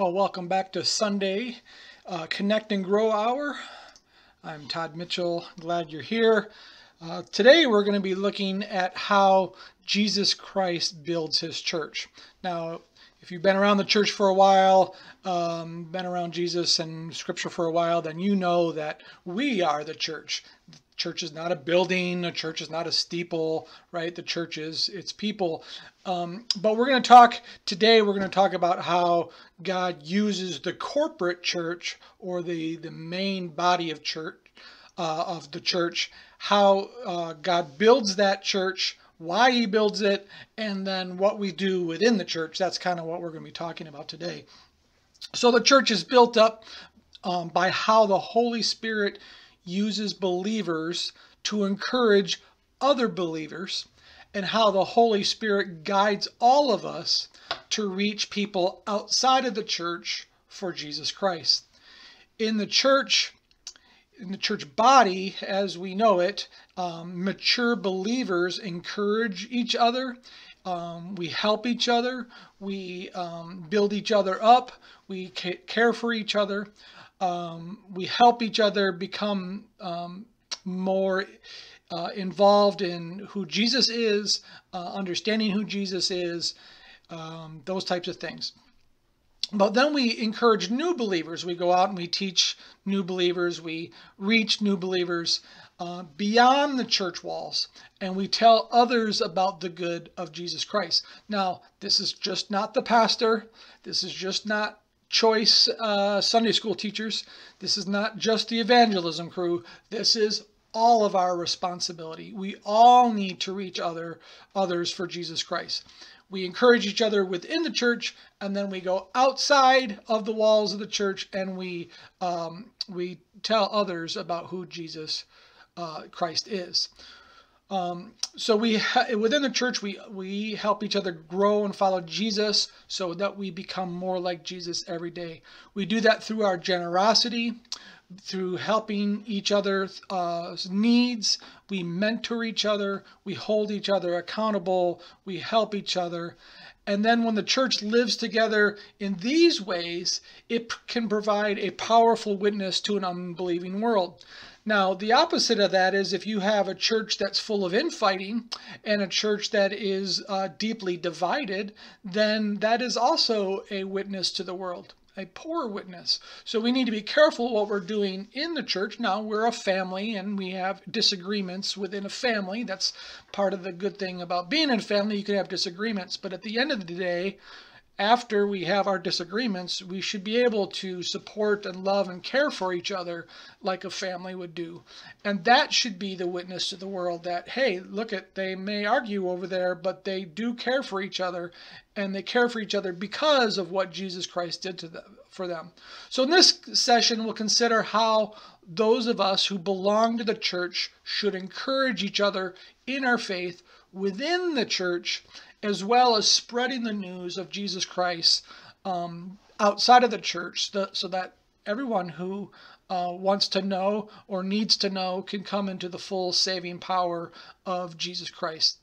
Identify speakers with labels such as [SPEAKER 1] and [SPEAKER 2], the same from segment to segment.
[SPEAKER 1] Well, welcome back to Sunday uh, Connect and Grow Hour. I'm Todd Mitchell. Glad you're here. Uh, today we're going to be looking at how Jesus Christ builds his church. Now, if you've been around the church for a while, um, been around Jesus and Scripture for a while, then you know that we are the church. The church is not a building. A church is not a steeple, right? The church is its people. Um, but we're going to talk today. We're going to talk about how God uses the corporate church or the the main body of church uh, of the church. How uh, God builds that church why he builds it, and then what we do within the church. That's kind of what we're going to be talking about today. So the church is built up um, by how the Holy Spirit uses believers to encourage other believers and how the Holy Spirit guides all of us to reach people outside of the church for Jesus Christ. In the church, in the church body as we know it, um, mature believers encourage each other. Um, we help each other. We um, build each other up. We care for each other. Um, we help each other become um, more uh, involved in who Jesus is, uh, understanding who Jesus is, um, those types of things. But then we encourage new believers. We go out and we teach new believers. We reach new believers uh, beyond the church walls and we tell others about the good of Jesus Christ. Now, this is just not the pastor. This is just not choice uh, Sunday school teachers. This is not just the evangelism crew. This is all of our responsibility. We all need to reach other others for Jesus Christ. We encourage each other within the church, and then we go outside of the walls of the church and we um, we tell others about who Jesus uh, Christ is. Um, so we within the church we we help each other grow and follow Jesus so that we become more like Jesus every day. We do that through our generosity, through helping each other's uh, needs. We mentor each other. We hold each other accountable. We help each other. And then when the church lives together in these ways, it can provide a powerful witness to an unbelieving world. Now, the opposite of that is if you have a church that's full of infighting and a church that is uh, deeply divided, then that is also a witness to the world a poor witness. So we need to be careful what we're doing in the church. Now, we're a family and we have disagreements within a family. That's part of the good thing about being in a family. You can have disagreements, but at the end of the day, after we have our disagreements, we should be able to support and love and care for each other like a family would do. And that should be the witness to the world that, hey, look at, they may argue over there, but they do care for each other and they care for each other because of what Jesus Christ did to them, for them. So in this session, we'll consider how those of us who belong to the church should encourage each other in our faith within the church as well as spreading the news of Jesus Christ um, outside of the church so that everyone who uh, wants to know or needs to know can come into the full saving power of Jesus Christ.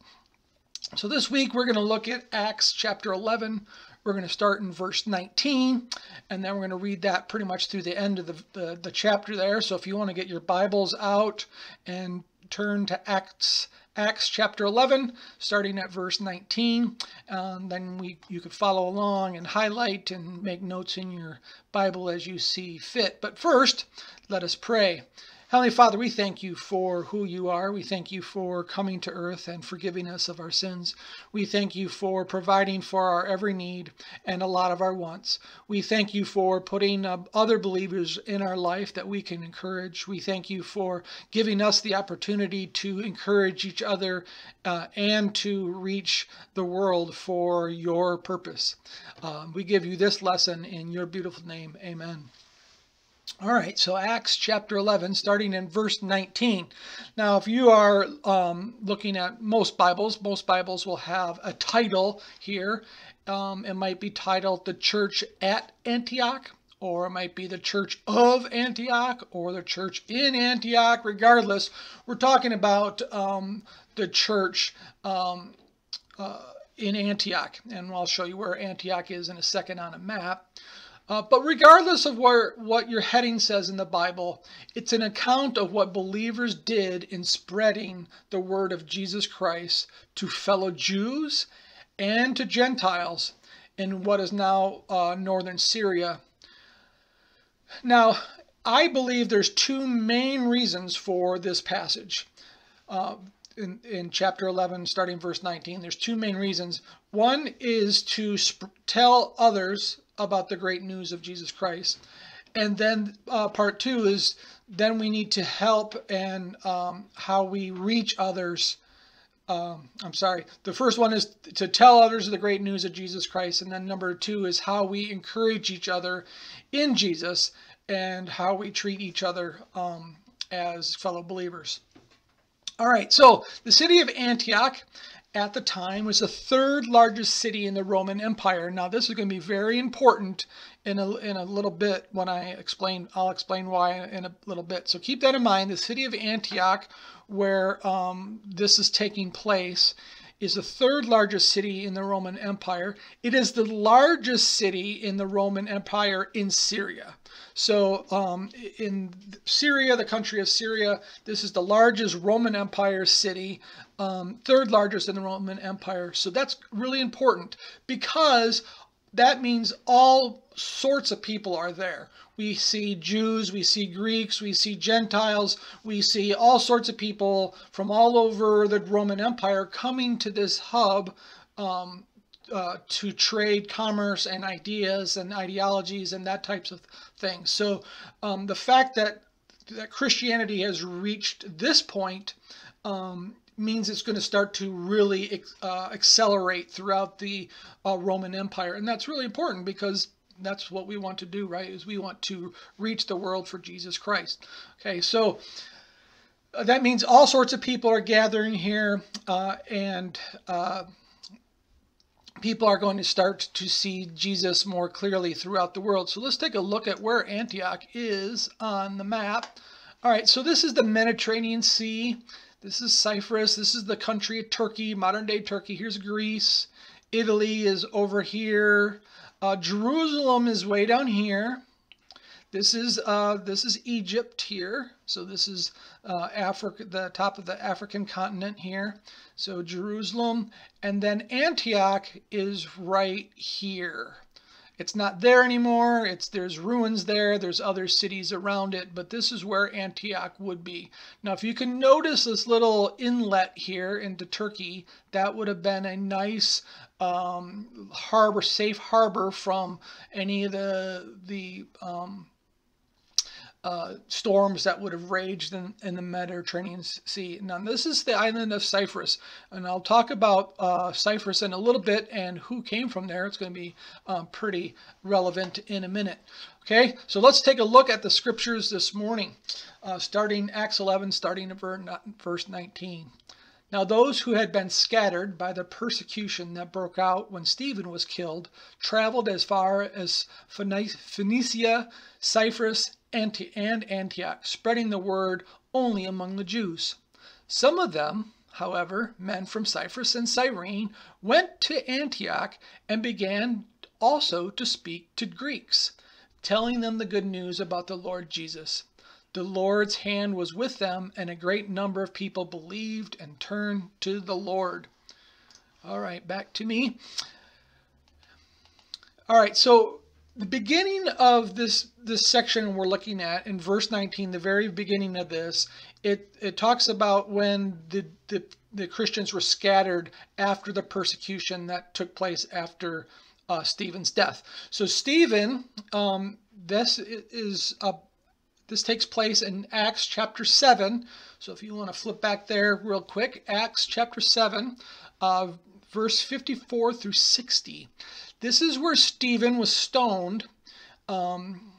[SPEAKER 1] So this week we're going to look at Acts chapter 11. We're going to start in verse 19, and then we're going to read that pretty much through the end of the, the, the chapter there. So if you want to get your Bibles out and turn to Acts Acts chapter 11, starting at verse 19. Um, then we you could follow along and highlight and make notes in your Bible as you see fit. But first, let us pray. Heavenly Father, we thank you for who you are. We thank you for coming to earth and forgiving us of our sins. We thank you for providing for our every need and a lot of our wants. We thank you for putting uh, other believers in our life that we can encourage. We thank you for giving us the opportunity to encourage each other uh, and to reach the world for your purpose. Uh, we give you this lesson in your beautiful name. Amen. All right, so Acts chapter 11, starting in verse 19. Now, if you are um, looking at most Bibles, most Bibles will have a title here. Um, it might be titled The Church at Antioch, or it might be the Church of Antioch, or the Church in Antioch. Regardless, we're talking about um, the church um, uh, in Antioch, and I'll show you where Antioch is in a second on a map. Uh, but regardless of where what your heading says in the Bible, it's an account of what believers did in spreading the word of Jesus Christ to fellow Jews and to Gentiles in what is now uh, northern Syria. Now, I believe there's two main reasons for this passage. Uh, in, in chapter 11, starting verse 19, there's two main reasons. One is to tell others about the great news of Jesus Christ. And then uh, part two is then we need to help and um, how we reach others. Um, I'm sorry. The first one is to tell others the great news of Jesus Christ. And then number two is how we encourage each other in Jesus and how we treat each other um, as fellow believers. All right, so the city of Antioch at the time was the third largest city in the Roman Empire. Now this is going to be very important in a, in a little bit when I explain, I'll explain why in a little bit. So keep that in mind. The city of Antioch, where um, this is taking place, is the third largest city in the Roman Empire. It is the largest city in the Roman Empire in Syria. So um, in Syria, the country of Syria, this is the largest Roman Empire city, um, third largest in the Roman Empire. So that's really important because that means all sorts of people are there. We see Jews, we see Greeks, we see Gentiles, we see all sorts of people from all over the Roman Empire coming to this hub um, uh, to trade commerce and ideas and ideologies and that types of things. So um, the fact that that Christianity has reached this point um, means it's going to start to really uh, accelerate throughout the uh, Roman Empire, and that's really important because that's what we want to do, right? Is we want to reach the world for Jesus Christ. Okay, so uh, that means all sorts of people are gathering here, uh, and uh, people are going to start to see Jesus more clearly throughout the world. So let's take a look at where Antioch is on the map. All right, so this is the Mediterranean Sea. This is Cyprus. This is the country of Turkey, modern day Turkey. Here's Greece. Italy is over here. Uh, Jerusalem is way down here. This is uh, this is Egypt here. So this is uh, Africa, the top of the African continent here. So Jerusalem, and then Antioch is right here. It's not there anymore. It's there's ruins there. There's other cities around it, but this is where Antioch would be. Now, if you can notice this little inlet here into Turkey, that would have been a nice um, harbor, safe harbor from any of the the um, uh, storms that would have raged in, in, the Mediterranean Sea. Now, this is the island of Cyprus, and I'll talk about uh, Cyprus in a little bit and who came from there. It's going to be um, pretty relevant in a minute. Okay, so let's take a look at the scriptures this morning, uh, starting Acts 11, starting at verse 19. Now, those who had been scattered by the persecution that broke out when Stephen was killed traveled as far as Phoenicia, Cyprus, and Antioch, spreading the word only among the Jews. Some of them, however, men from Cyprus and Cyrene, went to Antioch and began also to speak to Greeks, telling them the good news about the Lord Jesus. The Lord's hand was with them, and a great number of people believed and turned to the Lord. All right, back to me. All right, so the beginning of this this section we're looking at in verse 19 the very beginning of this it it talks about when the the, the christians were scattered after the persecution that took place after uh, stephen's death so stephen um, this is a this takes place in acts chapter 7 so if you want to flip back there real quick acts chapter 7 uh, verse 54 through 60 this is where Stephen was stoned um,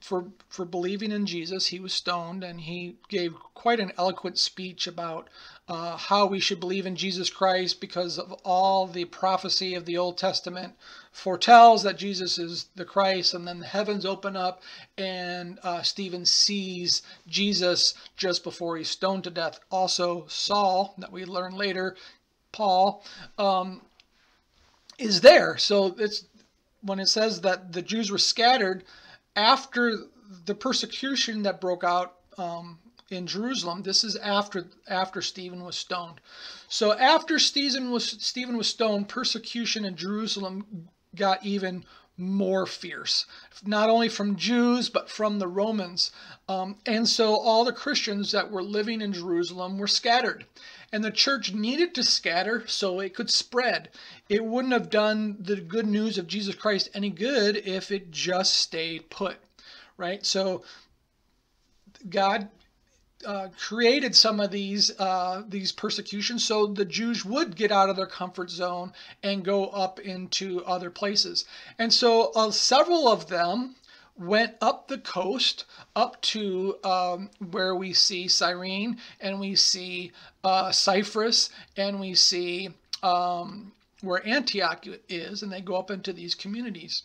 [SPEAKER 1] for for believing in Jesus. He was stoned, and he gave quite an eloquent speech about uh, how we should believe in Jesus Christ because of all the prophecy of the Old Testament foretells that Jesus is the Christ, and then the heavens open up, and uh, Stephen sees Jesus just before he's stoned to death. Also, Saul, that we learn later, Paul, um, is there. So it's when it says that the Jews were scattered after the persecution that broke out um, in Jerusalem. This is after after Stephen was stoned. So after Stephen was Stephen was stoned, persecution in Jerusalem got even more fierce, not only from Jews but from the Romans. Um, and so all the Christians that were living in Jerusalem were scattered. And the church needed to scatter so it could spread. It wouldn't have done the good news of Jesus Christ any good if it just stayed put, right? So God uh, created some of these uh, these persecutions so the Jews would get out of their comfort zone and go up into other places. And so uh, several of them went up the coast up to um, where we see Cyrene and we see uh, Cyprus and we see um, where Antioch is, and they go up into these communities.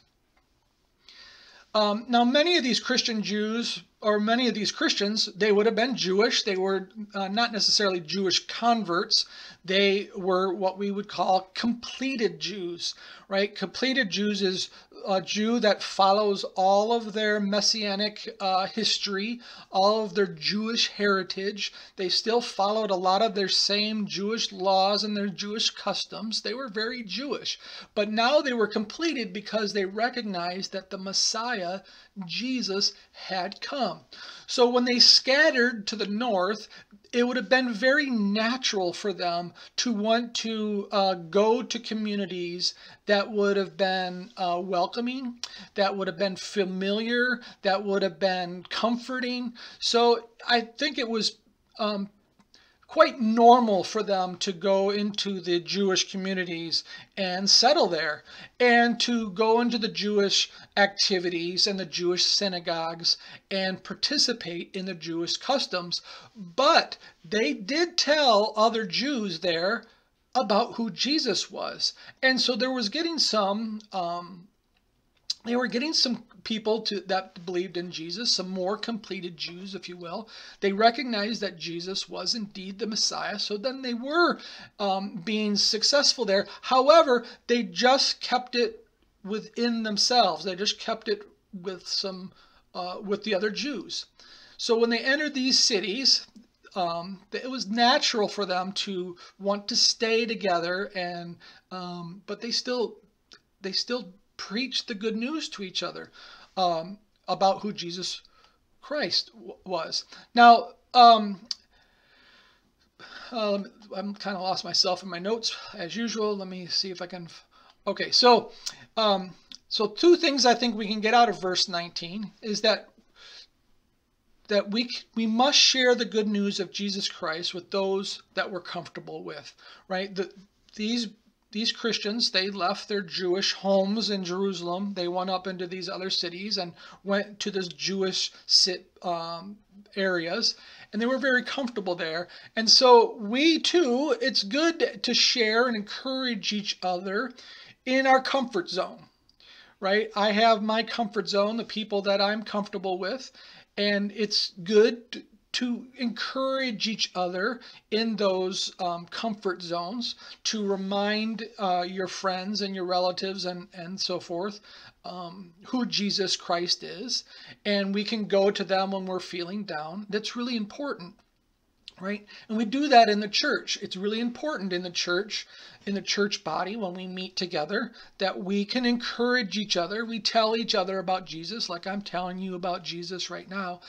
[SPEAKER 1] Um, now, many of these Christian Jews, or many of these Christians, they would have been Jewish. They were uh, not necessarily Jewish converts. They were what we would call completed Jews, right? Completed Jews is a Jew that follows all of their messianic uh, history, all of their Jewish heritage. They still followed a lot of their same Jewish laws and their Jewish customs. They were very Jewish. But now they were completed because they recognized that the Messiah, Jesus, had come. So when they scattered to the north, it would have been very natural for them to want to uh, go to communities that would have been uh, welcoming, that would have been familiar, that would have been comforting. So I think it was um, quite normal for them to go into the Jewish communities and settle there and to go into the Jewish activities and the Jewish synagogues and participate in the Jewish customs. But they did tell other Jews there about who Jesus was. And so there was getting some um, they were getting some people to, that believed in Jesus, some more completed Jews, if you will. They recognized that Jesus was indeed the Messiah, so then they were um, being successful there. However, they just kept it within themselves. They just kept it with some uh, with the other Jews. So when they entered these cities, um, it was natural for them to want to stay together, and um, but they still they still preach the good news to each other um, about who Jesus Christ was. Now, um, uh, I'm kind of lost myself in my notes as usual. Let me see if I can. Okay, so um, so two things I think we can get out of verse 19 is that that we we must share the good news of Jesus Christ with those that we're comfortable with, right? The, these these Christians, they left their Jewish homes in Jerusalem. They went up into these other cities and went to the Jewish sit, um, areas, and they were very comfortable there. And so we too, it's good to share and encourage each other in our comfort zone, right? I have my comfort zone, the people that I'm comfortable with, and it's good to encourage each other in those um, comfort zones, to remind uh, your friends and your relatives and, and so forth um, who Jesus Christ is. And we can go to them when we're feeling down. That's really important. Right? And we do that in the church. It's really important in the church, in the church body, when we meet together, that we can encourage each other. We tell each other about Jesus, like I'm telling you about Jesus right now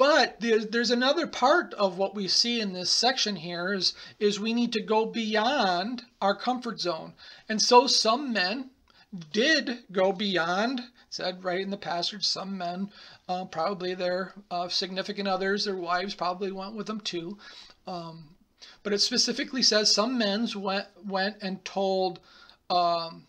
[SPEAKER 1] but there's, there's another part of what we see in this section here is, is we need to go beyond our comfort zone. And so some men did go beyond, said right in the passage, some men, uh, probably their uh, significant others, their wives probably went with them too. Um, but it specifically says some men went, went and told um,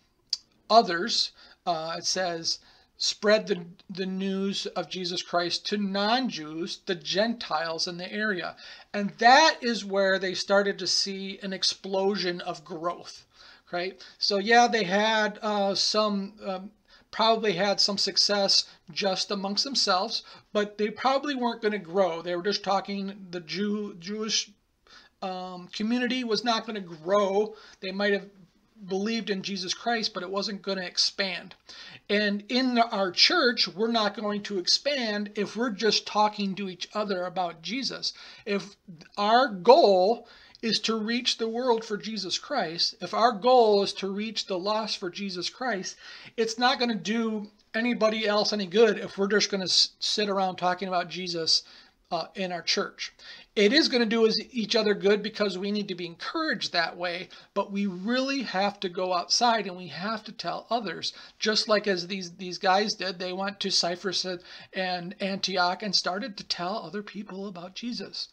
[SPEAKER 1] others. Uh, it says, spread the, the news of Jesus Christ to non Jews, the Gentiles in the area. And that is where they started to see an explosion of growth. Right? So, yeah, they had uh, some. Um, probably had some success just amongst themselves, but they probably weren't going to grow. They were just talking the Jew Jewish um, community was not going to grow. They might have believed in Jesus Christ, but it wasn't going to expand. And in our church, we're not going to expand if we're just talking to each other about Jesus. If our goal is to reach the world for Jesus Christ, if our goal is to reach the lost for Jesus Christ, it's not going to do anybody else any good if we're just going to sit around talking about Jesus uh, in our church. It is going to do us each other good because we need to be encouraged that way, but we really have to go outside and we have to tell others. Just like as these these guys did, they went to Cyprus and Antioch and started to tell other people about Jesus.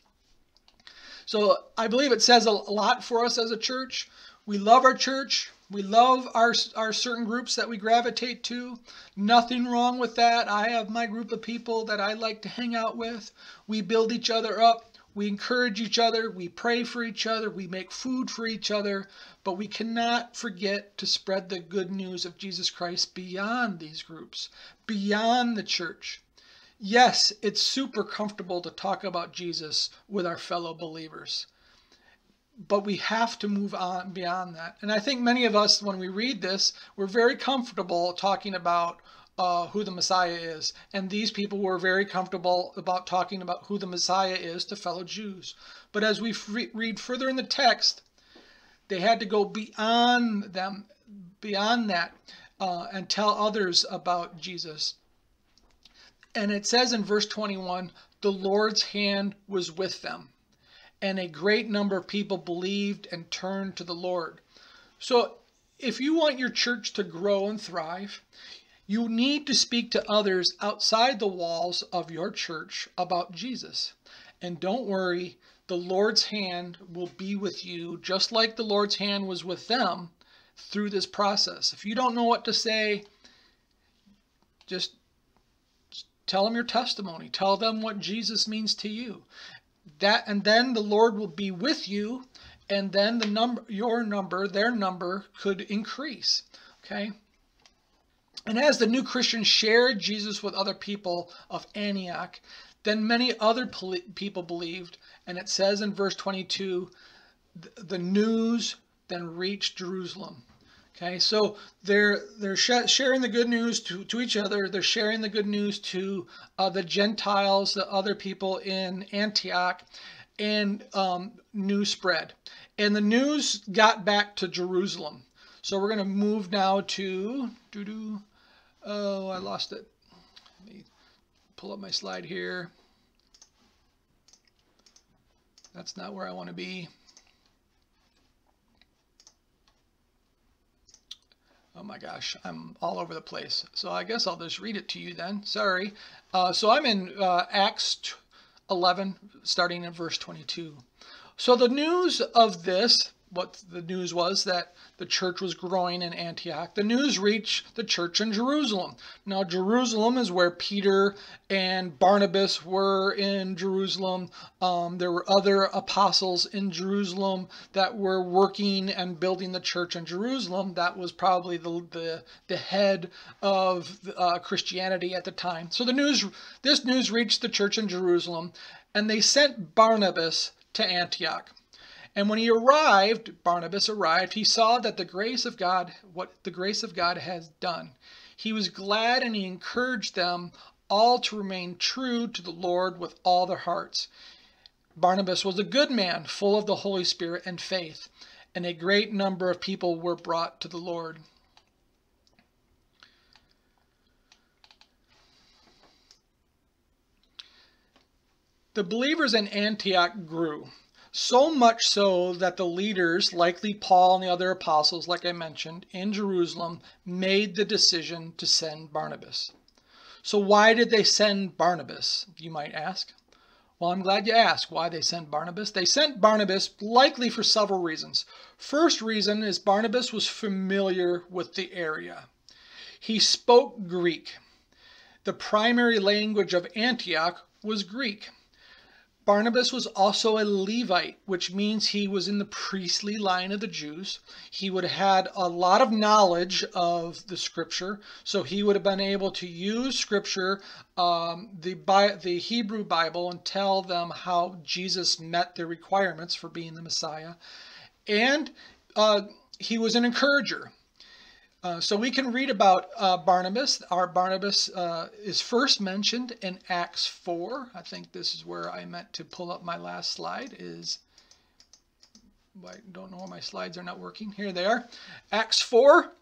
[SPEAKER 1] So I believe it says a lot for us as a church. We love our church. We love our, our certain groups that we gravitate to. Nothing wrong with that. I have my group of people that I like to hang out with. We build each other up. We encourage each other. We pray for each other. We make food for each other. But we cannot forget to spread the good news of Jesus Christ beyond these groups, beyond the church. Yes, it's super comfortable to talk about Jesus with our fellow believers but we have to move on beyond that. And I think many of us, when we read this, we're very comfortable talking about uh, who the Messiah is. And these people were very comfortable about talking about who the Messiah is to fellow Jews. But as we read further in the text, they had to go beyond them, beyond that, uh, and tell others about Jesus. And it says in verse 21 the Lord's hand was with them and a great number of people believed and turned to the Lord. So, if you want your church to grow and thrive, you need to speak to others outside the walls of your church about Jesus. And don't worry, the Lord's hand will be with you just like the Lord's hand was with them through this process. If you don't know what to say, just tell them your testimony. Tell them what Jesus means to you that and then the Lord will be with you and then the number your number their number could increase okay? And as the new Christians shared Jesus with other people of Antioch then many other people believed and it says in verse 22 the news then reached Jerusalem Okay, so they're they're sh sharing the good news to, to each other. They're sharing the good news to uh, the Gentiles, the other people in Antioch, and um, news spread. And the news got back to Jerusalem. So we're going to move now to doo -doo. Oh, I lost it. Let me pull up my slide here. That's not where I want to be. Oh my gosh, I'm all over the place. So I guess I'll just read it to you then. Sorry. Uh, so I'm in uh, Acts 11, starting in verse 22. So the news of this what the news was that the church was growing in Antioch. The news reached the church in Jerusalem. Now, Jerusalem is where Peter and Barnabas were in Jerusalem. Um, there were other apostles in Jerusalem that were working and building the church in Jerusalem. That was probably the the, the head of uh, Christianity at the time. So the news, this news reached the church in Jerusalem, and they sent Barnabas to Antioch. And when he arrived, Barnabas arrived, he saw that the grace of God, what the grace of God has done. He was glad and he encouraged them all to remain true to the Lord with all their hearts. Barnabas was a good man, full of the Holy Spirit and faith, and a great number of people were brought to the Lord. The believers in Antioch grew. So much so that the leaders, likely Paul and the other apostles, like I mentioned, in Jerusalem, made the decision to send Barnabas. So, why did they send Barnabas, you might ask? Well, I'm glad you asked why they sent Barnabas. They sent Barnabas likely for several reasons. First reason is Barnabas was familiar with the area. He spoke Greek. The primary language of Antioch was Greek. Barnabas was also a Levite, which means he was in the priestly line of the Jews. He would have had a lot of knowledge of the scripture, so he would have been able to use scripture, um, the, the Hebrew Bible, and tell them how Jesus met the requirements for being the Messiah. And uh, he was an encourager. Uh, so we can read about uh, Barnabas. Our Barnabas uh, is first mentioned in Acts 4. I think this is where I meant to pull up my last slide is I don't know why my slides are not working. Here they are. Acts 4,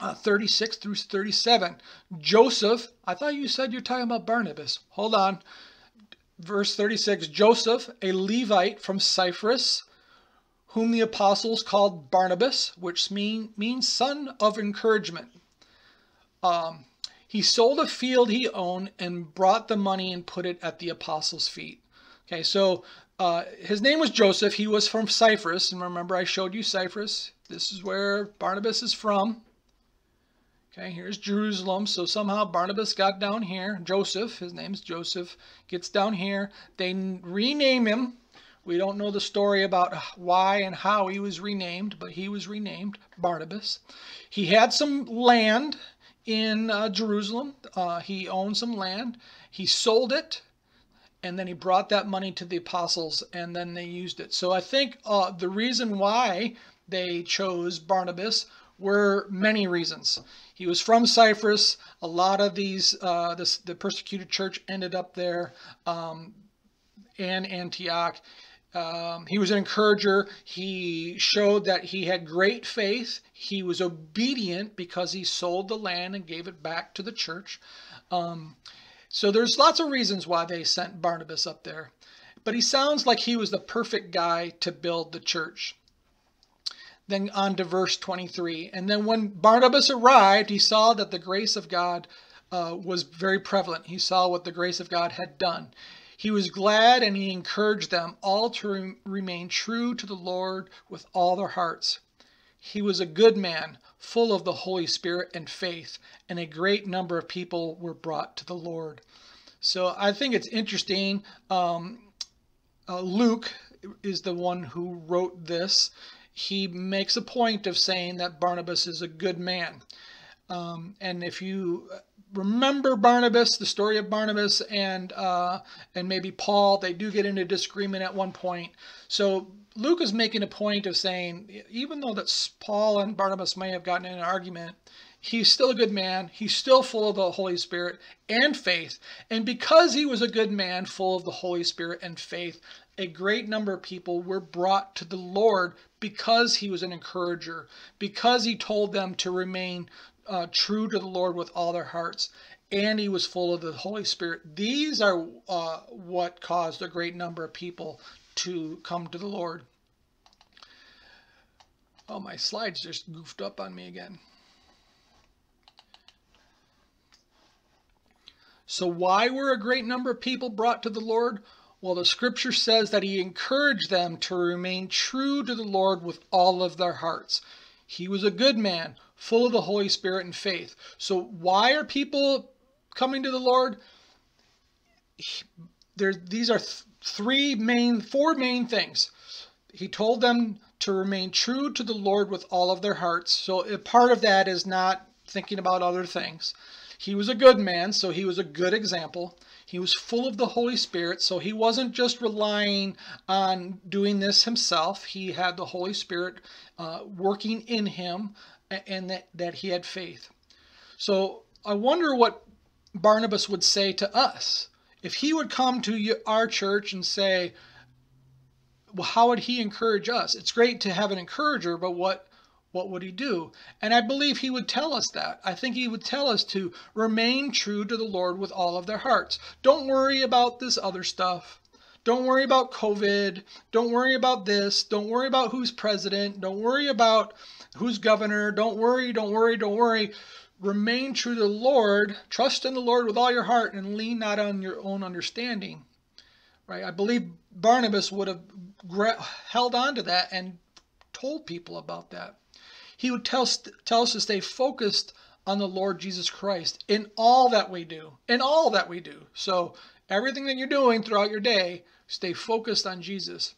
[SPEAKER 1] uh, 36 through 37. Joseph, I thought you said you're talking about Barnabas. Hold on. Verse 36 Joseph, a Levite from Cyprus, whom the apostles called Barnabas, which mean, means son of encouragement. Um, he sold a field he owned and brought the money and put it at the apostles' feet. Okay, so uh, his name was Joseph. He was from Cyprus. And remember, I showed you Cyprus. This is where Barnabas is from. Okay, here's Jerusalem. So somehow Barnabas got down here. Joseph, his name's Joseph, gets down here. They rename him. We don't know the story about why and how he was renamed, but he was renamed Barnabas. He had some land in uh, Jerusalem. Uh, he owned some land. He sold it and then he brought that money to the apostles and then they used it. So I think uh, the reason why they chose Barnabas were many reasons. He was from Cyprus. A lot of these, uh, this, the persecuted church ended up there, um, and Antioch. Um, he was an encourager. He showed that he had great faith. He was obedient because he sold the land and gave it back to the church. Um, so there's lots of reasons why they sent Barnabas up there. But he sounds like he was the perfect guy to build the church. Then on to verse 23. And then when Barnabas arrived, he saw that the grace of God uh, was very prevalent. He saw what the grace of God had done. He was glad and he encouraged them all to re remain true to the Lord with all their hearts. He was a good man, full of the Holy Spirit and faith, and a great number of people were brought to the Lord. So I think it's interesting. Um, uh, Luke is the one who wrote this. He makes a point of saying that Barnabas is a good man. Um, and if you remember Barnabas, the story of Barnabas and uh, and maybe Paul, they do get into disagreement at one point. So Luke is making a point of saying, even though that Paul and Barnabas may have gotten in an argument, he's still a good man. He's still full of the Holy Spirit and faith. And because he was a good man, full of the Holy Spirit and faith, a great number of people were brought to the Lord because he was an encourager, because he told them to remain uh, true to the Lord with all their hearts, and he was full of the Holy Spirit. These are uh, what caused a great number of people to come to the Lord. Oh, my slides just goofed up on me again. So why were a great number of people brought to the Lord? Well, the scripture says that he encouraged them to remain true to the Lord with all of their hearts. He was a good man, full of the Holy Spirit and faith. So why are people coming to the Lord? There, these are th three main, four main things. He told them to remain true to the Lord with all of their hearts. So part of that is not thinking about other things. He was a good man, so he was a good example. He was full of the Holy Spirit, so he wasn't just relying on doing this himself. He had the Holy Spirit uh, working in him and that, that he had faith. So I wonder what Barnabas would say to us. If he would come to our church and say, well, how would he encourage us? It's great to have an encourager, but what what would he do? And I believe he would tell us that. I think he would tell us to remain true to the Lord with all of their hearts. Don't worry about this other stuff. Don't worry about COVID. Don't worry about this. Don't worry about who's president. Don't worry about who's governor. Don't worry, don't worry, don't worry. Remain true to the Lord. Trust in the Lord with all your heart and lean not on your own understanding. Right? I believe Barnabas would have held on to that and told people about that. He would tell, tell us to stay focused on the Lord Jesus Christ in all that we do, in all that we do. So everything that you're doing throughout your day, stay focused on Jesus.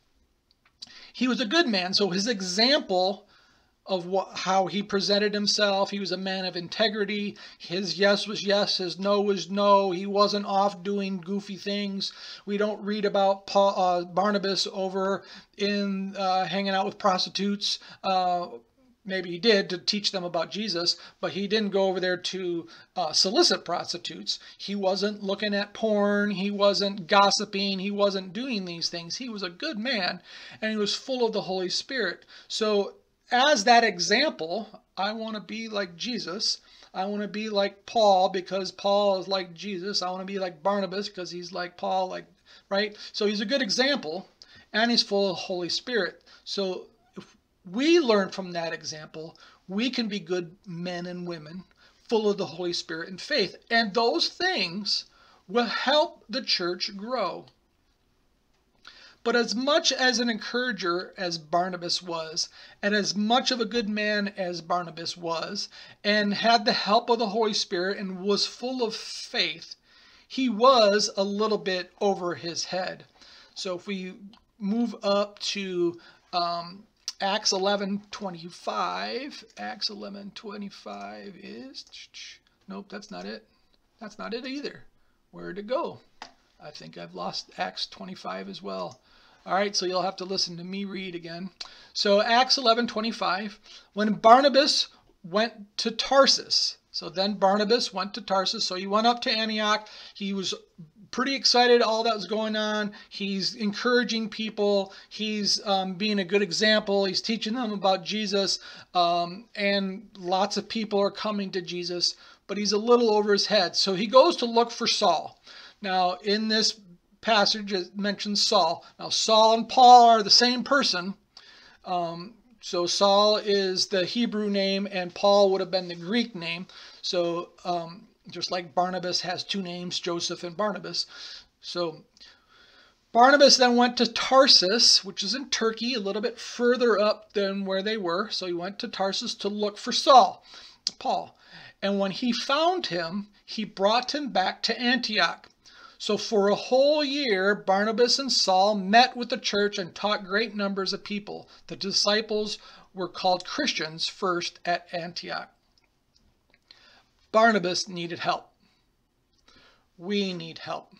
[SPEAKER 1] He was a good man, so his example of what, how he presented himself, he was a man of integrity. His yes was yes, his no was no. He wasn't off doing goofy things. We don't read about Paul, uh, Barnabas over in uh, hanging out with prostitutes. Uh, maybe he did to teach them about Jesus, but he didn't go over there to uh, solicit prostitutes. He wasn't looking at porn. He wasn't gossiping. He wasn't doing these things. He was a good man and he was full of the Holy Spirit. So, as that example, I want to be like Jesus. I want to be like Paul because Paul is like Jesus. I want to be like Barnabas because he's like Paul, like right? So he's a good example and he's full of Holy Spirit. So we learn from that example, we can be good men and women full of the Holy Spirit and faith. And those things will help the church grow. But as much as an encourager as Barnabas was, and as much of a good man as Barnabas was, and had the help of the Holy Spirit and was full of faith, he was a little bit over his head. So if we move up to um, Acts 11 25, Acts 11 25 is, nope, that's not it. That's not it either. Where'd it go? I think I've lost Acts 25 as well. All right, so you'll have to listen to me read again. So Acts 11:25, when Barnabas went to Tarsus. So then Barnabas went to Tarsus. So he went up to Antioch. He was pretty excited all that was going on. He's encouraging people. He's um, being a good example. He's teaching them about Jesus. Um, and lots of people are coming to Jesus, but he's a little over his head. So he goes to look for Saul. Now, in this passage it mentions Saul. Now, Saul and Paul are the same person. Um, so Saul is the Hebrew name, and Paul would have been the Greek name. So um, just like Barnabas has two names, Joseph and Barnabas. So Barnabas then went to Tarsus, which is in Turkey, a little bit further up than where they were. So he went to Tarsus to look for Saul, Paul. And when he found him, he brought him back to Antioch. So for a whole year, Barnabas and Saul met with the church and taught great numbers of people. The disciples were called Christians first at Antioch. Barnabas needed help. We need help.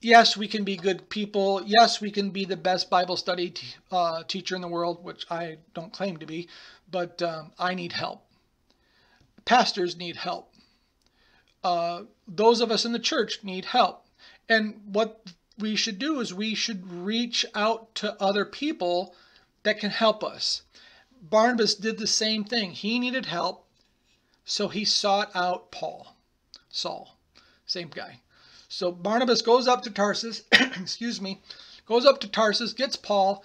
[SPEAKER 1] Yes, we can be good people. Yes, we can be the best Bible study uh, teacher in the world, which I don't claim to be, but um, I need help. Pastors need help uh, those of us in the church need help. And what we should do is we should reach out to other people that can help us. Barnabas did the same thing. He needed help, so he sought out Paul, Saul, same guy. So Barnabas goes up to Tarsus, excuse me, goes up to Tarsus, gets Paul,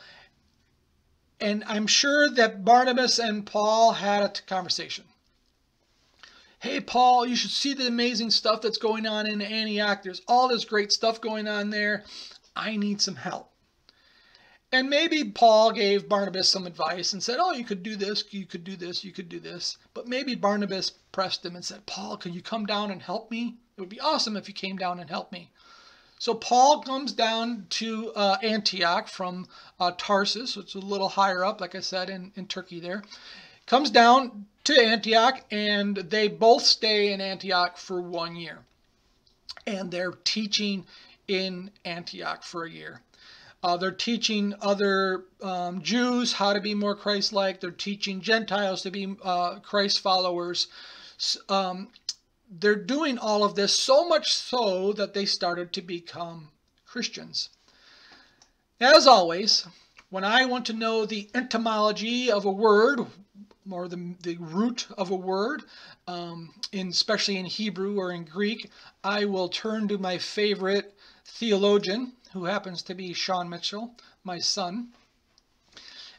[SPEAKER 1] and I'm sure that Barnabas and Paul had a conversation hey, Paul, you should see the amazing stuff that's going on in Antioch. There's all this great stuff going on there. I need some help. And maybe Paul gave Barnabas some advice and said, Oh, you could do this, you could do this, you could do this. But maybe Barnabas pressed him and said, Paul, could you come down and help me? It would be awesome if you came down and helped me. So Paul comes down to uh, Antioch from uh, Tarsus, which is a little higher up, like I said, in, in Turkey there. Comes down to Antioch, and they both stay in Antioch for one year. And they're teaching in Antioch for a year. Uh, they're teaching other um, Jews how to be more Christ like. They're teaching Gentiles to be uh, Christ followers. Um, they're doing all of this so much so that they started to become Christians. As always, when I want to know the etymology of a word, or the, the root of a word, um, in, especially in Hebrew or in Greek, I will turn to my favorite theologian, who happens to be Sean Mitchell, my son.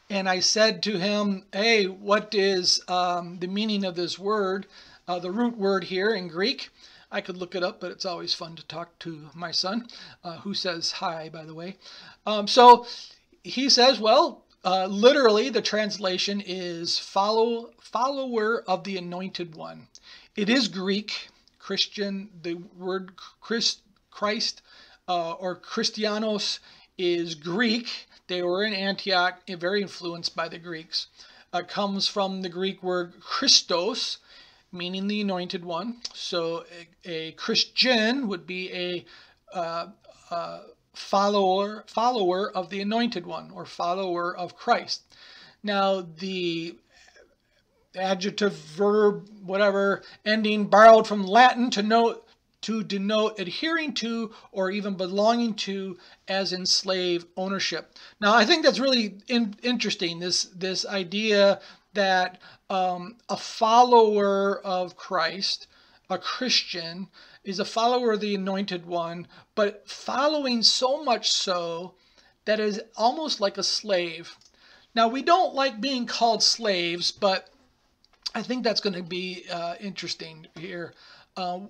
[SPEAKER 1] And I said to him, hey, what is um, the meaning of this word, uh, the root word here in Greek? I could look it up, but it's always fun to talk to my son, uh, who says hi, by the way. Um, so he says, well, uh, literally, the translation is follow follower of the anointed one. It is Greek, Christian. The word Christ, Christ uh, or Christianos is Greek. They were in Antioch, very influenced by the Greeks. Uh, comes from the Greek word Christos, meaning the anointed one. So a, a Christian would be a uh, uh follower follower of the anointed one or follower of Christ. Now, the adjective, verb, whatever, ending borrowed from Latin to note to denote adhering to or even belonging to as in slave ownership. Now, I think that's really in, interesting. This this idea that um, a follower of Christ, a Christian, is a follower of the Anointed One, but following so much so that is almost like a slave. Now, we don't like being called slaves, but I think that's going to be uh, interesting here. Uh,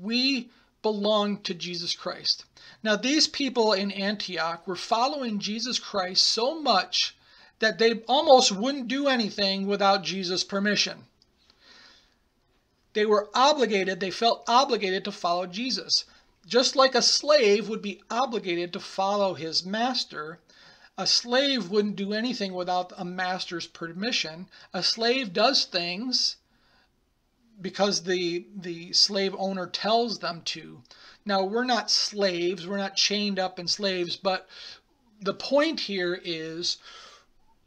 [SPEAKER 1] we belong to Jesus Christ. Now, these people in Antioch were following Jesus Christ so much that they almost wouldn't do anything without Jesus' permission. They were obligated, they felt obligated to follow Jesus. Just like a slave would be obligated to follow his master, a slave wouldn't do anything without a master's permission. A slave does things because the the slave owner tells them to. Now we're not slaves, we're not chained up in slaves, but the point here is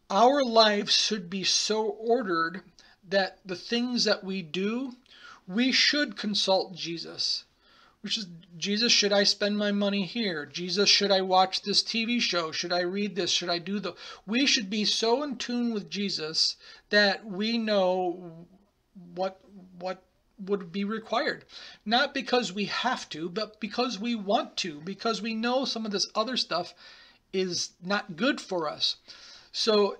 [SPEAKER 1] our lives should be so ordered that the things that we do, we should consult Jesus. Which is Jesus, should I spend my money here? Jesus, should I watch this TV show? Should I read this? Should I do the We should be so in tune with Jesus that we know what what would be required. Not because we have to, but because we want to, because we know some of this other stuff is not good for us. So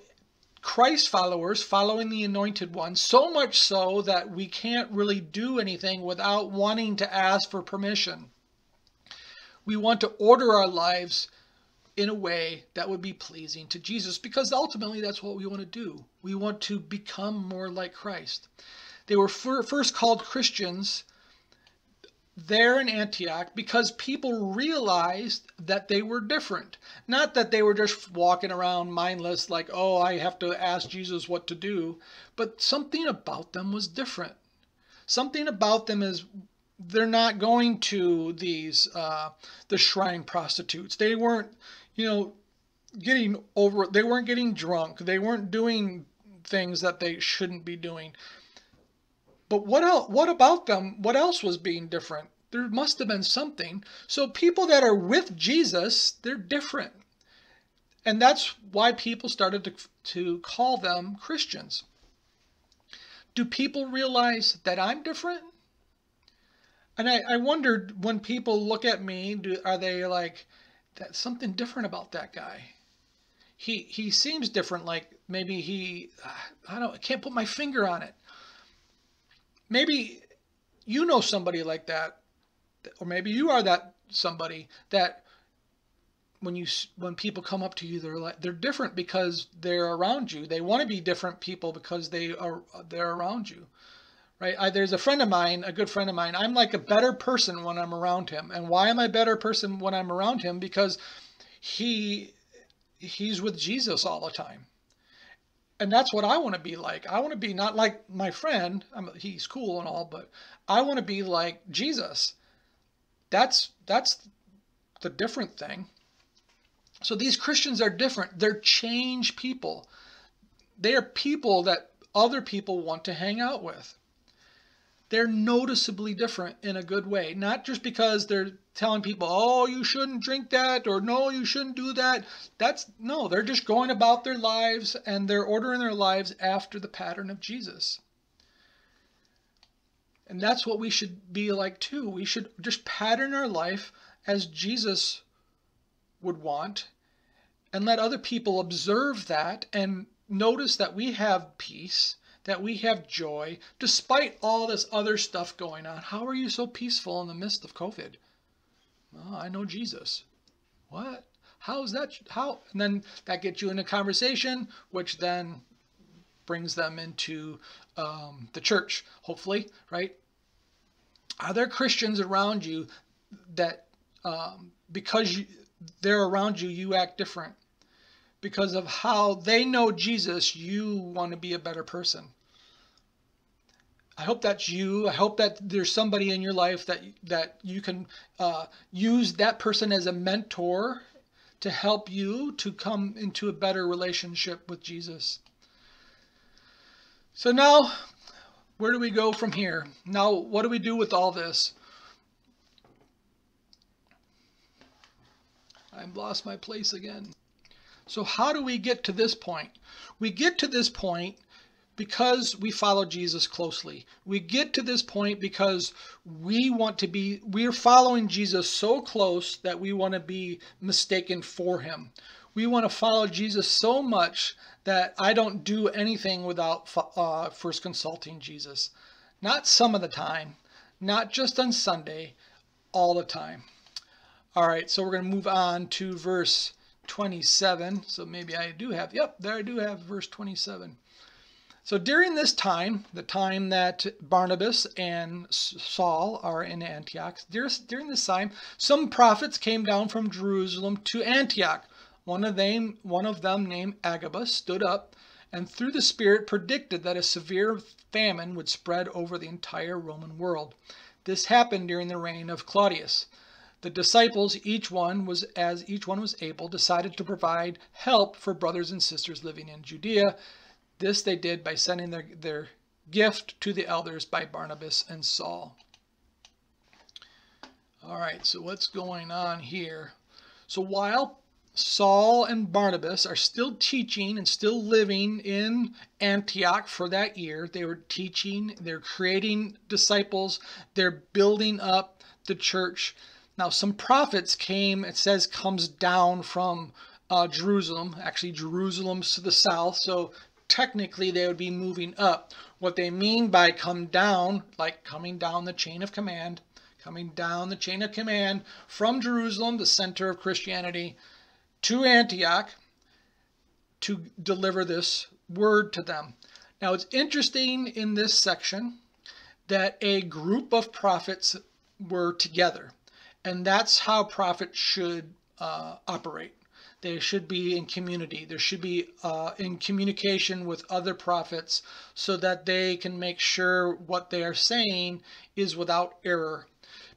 [SPEAKER 1] Christ followers following the anointed one, so much so that we can't really do anything without wanting to ask for permission. We want to order our lives in a way that would be pleasing to Jesus because ultimately that's what we want to do. We want to become more like Christ. They were first called Christians there in Antioch because people realized that they were different. Not that they were just walking around mindless, like, oh, I have to ask Jesus what to do, but something about them was different. Something about them is they're not going to these uh, the shrine prostitutes. They weren't, you know, getting over. They weren't getting drunk. They weren't doing things that they shouldn't be doing. But what else, what about them? What else was being different? There must have been something. So people that are with Jesus, they're different. And that's why people started to, to call them Christians. Do people realize that I'm different? And I, I wondered when people look at me, do, are they like, that's something different about that guy? He, he seems different, like maybe he, I don't, I can't put my finger on it maybe you know somebody like that, or maybe you are that somebody that when you when people come up to you they're like they're different because they're around you. They want to be different people because they are they're around you right? I, there's a friend of mine a good friend of mine. I'm like a better person when i'm around him. And why am i a better person when i'm around him? Because he he's with jesus all the time and that's what I want to be like. I want to be not like my friend. I'm, he's cool and all, but I want to be like Jesus. That's that's the different thing. So these Christians are different. They're change people. They are people that other people want to hang out with they're noticeably different in a good way. Not just because they're telling people, oh, you shouldn't drink that, or no, you shouldn't do that. That's no, they're just going about their lives and they're ordering their lives after the pattern of Jesus. And that's what we should be like too. We should just pattern our life as Jesus would want and let other people observe that and notice that we have peace that we have joy despite all this other stuff going on. How are you so peaceful in the midst of COVID? Well, I know Jesus. What? How is that? How? And then that gets you in a conversation, which then brings them into um, the church, hopefully, right? Are there Christians around you that um, because you, they're around you, you act different? because of how they know Jesus, you want to be a better person. I hope that's you. I hope that there's somebody in your life that that you can uh, use that person as a mentor to help you to come into a better relationship with Jesus. So now, where do we go from here? Now, what do we do with all this? I've lost my place again. So how do we get to this point? We get to this point because we follow Jesus closely. We get to this point because we want to be, we're following Jesus so close that we want to be mistaken for him. We want to follow Jesus so much that I don't do anything without uh, first consulting Jesus. Not some of the time, not just on Sunday, all the time. All right, so we're going to move on to verse 27. So maybe I do have, yep, there I do have verse 27. So during this time, the time that Barnabas and Saul are in Antioch, during this time, some prophets came down from Jerusalem to Antioch. One of them, one of them named Agabus, stood up and through the Spirit predicted that a severe famine would spread over the entire Roman world. This happened during the reign of Claudius. The disciples, each one was as each one was able, decided to provide help for brothers and sisters living in Judea this they did by sending their, their gift to the elders by Barnabas and Saul. All right, so what's going on here? So while Saul and Barnabas are still teaching and still living in Antioch for that year, they were teaching, they're creating disciples, they're building up the church. Now, some prophets came, it says, comes down from uh, Jerusalem. Actually, Jerusalem's to the south, so technically they would be moving up. What they mean by come down, like coming down the chain of command, coming down the chain of command from Jerusalem, the center of Christianity, to Antioch to deliver this word to them. Now it's interesting in this section that a group of prophets were together, and that's how prophets should uh, operate. They should be in community. There should be uh, in communication with other prophets so that they can make sure what they are saying is without error.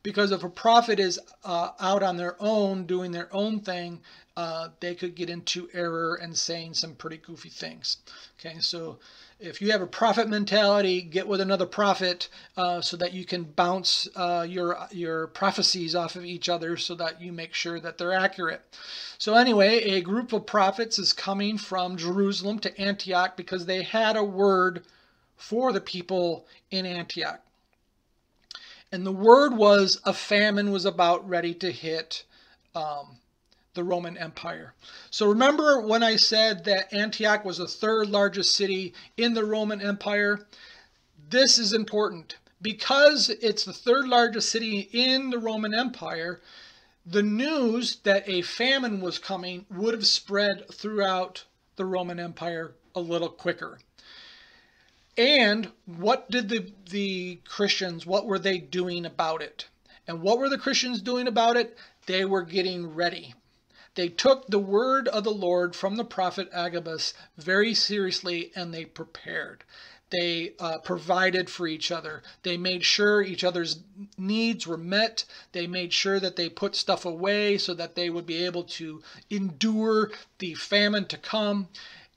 [SPEAKER 1] Because if a prophet is uh, out on their own doing their own thing, uh, they could get into error and saying some pretty goofy things. Okay, so if you have a prophet mentality, get with another prophet uh, so that you can bounce uh, your your prophecies off of each other so that you make sure that they're accurate. So anyway, a group of prophets is coming from Jerusalem to Antioch because they had a word for the people in Antioch. And the word was a famine was about ready to hit um, the Roman Empire. So remember when I said that Antioch was the third largest city in the Roman Empire? This is important. Because it's the third largest city in the Roman Empire, the news that a famine was coming would have spread throughout the Roman Empire a little quicker. And what did the, the Christians, what were they doing about it? And what were the Christians doing about it? They were getting ready. They took the word of the Lord from the prophet Agabus very seriously and they prepared. They uh, provided for each other. They made sure each other's needs were met. They made sure that they put stuff away so that they would be able to endure the famine to come.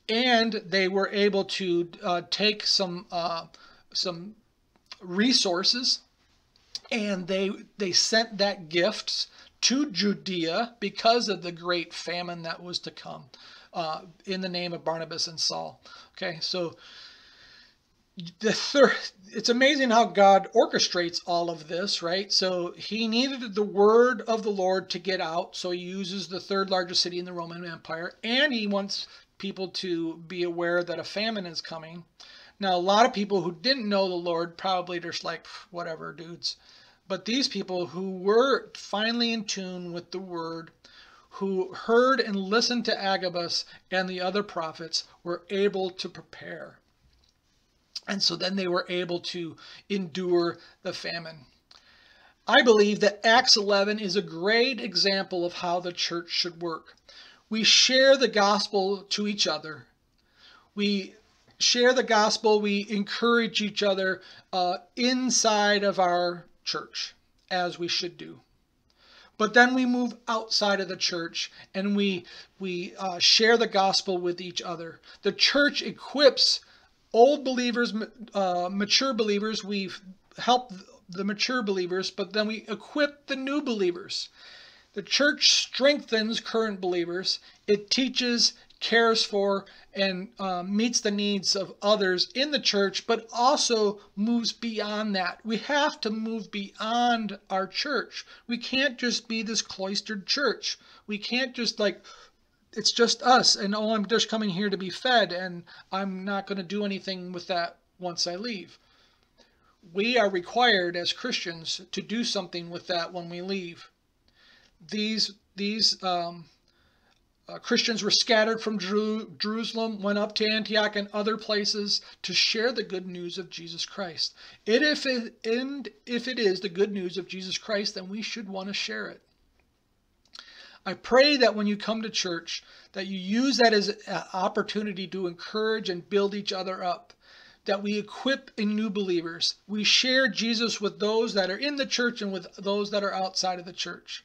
[SPEAKER 1] And they were able to uh, take some uh, some resources and they they sent that gifts to Judea because of the great famine that was to come uh, in the name of Barnabas and Saul. Okay, so the third, it's amazing how God orchestrates all of this, right? So he needed the word of the Lord to get out, so he uses the third largest city in the Roman Empire, and he wants people to be aware that a famine is coming. Now, a lot of people who didn't know the Lord probably just like, whatever, dudes. But these people who were finally in tune with the word, who heard and listened to Agabus and the other prophets, were able to prepare. And so then they were able to endure the famine. I believe that Acts 11 is a great example of how the church should work. We share the gospel to each other. We share the gospel. We encourage each other uh, inside of our church, as we should do. But then we move outside of the church and we we uh, share the gospel with each other. The church equips old believers, uh, mature believers, we help the mature believers, but then we equip the new believers. The church strengthens current believers. It teaches, cares for, and um, meets the needs of others in the church, but also moves beyond that. We have to move beyond our church. We can't just be this cloistered church. We can't just like, it's just us, and oh, I'm just coming here to be fed, and I'm not going to do anything with that once I leave. We are required as Christians to do something with that when we leave. These these um, uh, Christians were scattered from Jeru Jerusalem, went up to Antioch and other places to share the good news of Jesus Christ. It, if it, and if it is the good news of Jesus Christ, then we should want to share it. I pray that when you come to church, that you use that as an opportunity to encourage and build each other up. That we equip in new believers. We share Jesus with those that are in the church and with those that are outside of the church.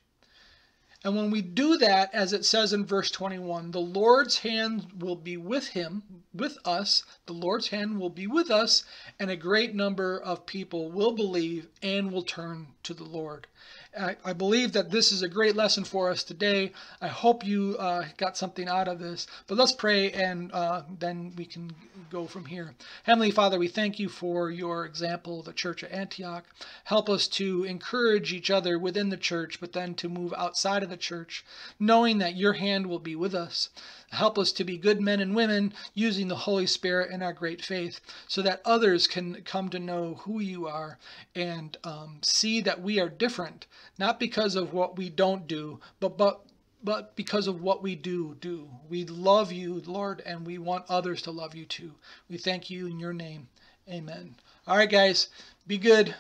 [SPEAKER 1] And when we do that, as it says in verse 21, the Lord's hand will be with him, with us. The Lord's hand will be with us, and a great number of people will believe and will turn to the Lord. I, I believe that this is a great lesson for us today. I hope you uh, got something out of this. But let's pray, and uh, then we can go from here. Heavenly Father, we thank you for your example, the church of Antioch. Help us to encourage each other within the church, but then to move outside of the church, knowing that your hand will be with us. Help us to be good men and women using the Holy Spirit and our great faith so that others can come to know who you are and um, see that we are different, not because of what we don't do, but, but but because of what we do do. We love you, Lord, and we want others to love you too. We thank you in your name. Amen. All right, guys, be good.